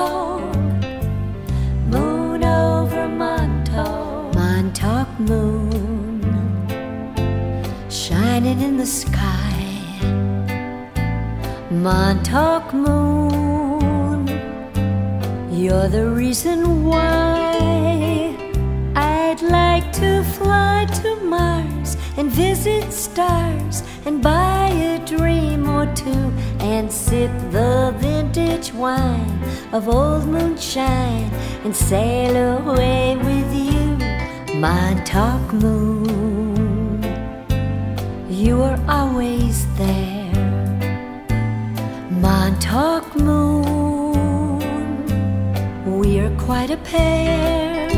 Montauk, moon over Montauk, Montauk moon, shining in the sky. Montauk moon, you're the reason why I'd like to fly to Mars and visit stars and buy a dream or two and sip the vintage wine of old moonshine and sail away with you, Montauk moon. You are always there, Montauk moon. We're quite a pair.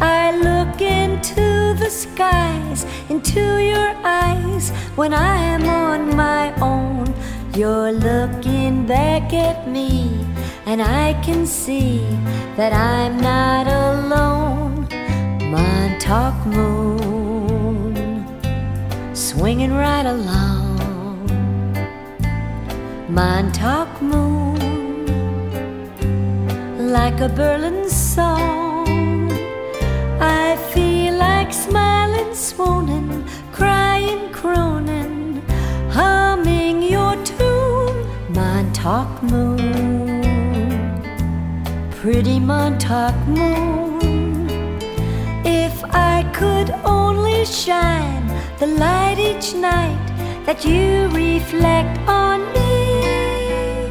I look into the skies, into your eyes when I'm on my own. You're looking back at me, and I can see that I'm not alone. Montauk moon, swinging right along. Montauk moon, like a Berlin song. Montauk moon, pretty Montauk moon. If I could only shine the light each night that you reflect on me,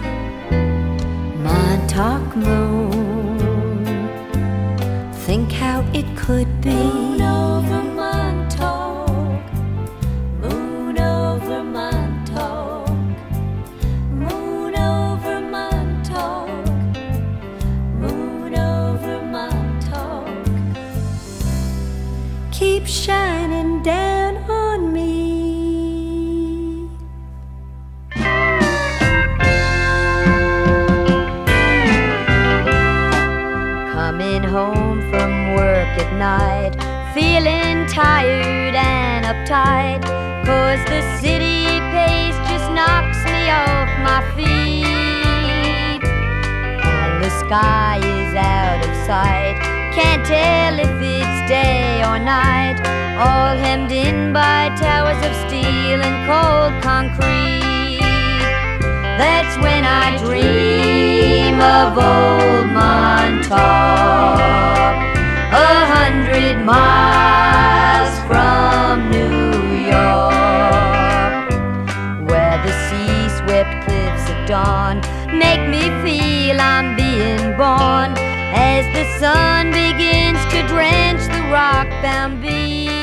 Montauk moon. Think how it could be. Shining down on me. Coming home from work at night, feeling tired and uptight. Cause the city pace just knocks me off my feet. And the sky is out of sight, can't tell if it's day or night. All hemmed in by towers of steel and cold concrete. That's when I dream of old Montauk, a hundred miles from New York, where the sea-swept cliffs of dawn make me feel I'm being born as the sun begins to drench the rock-bound beach.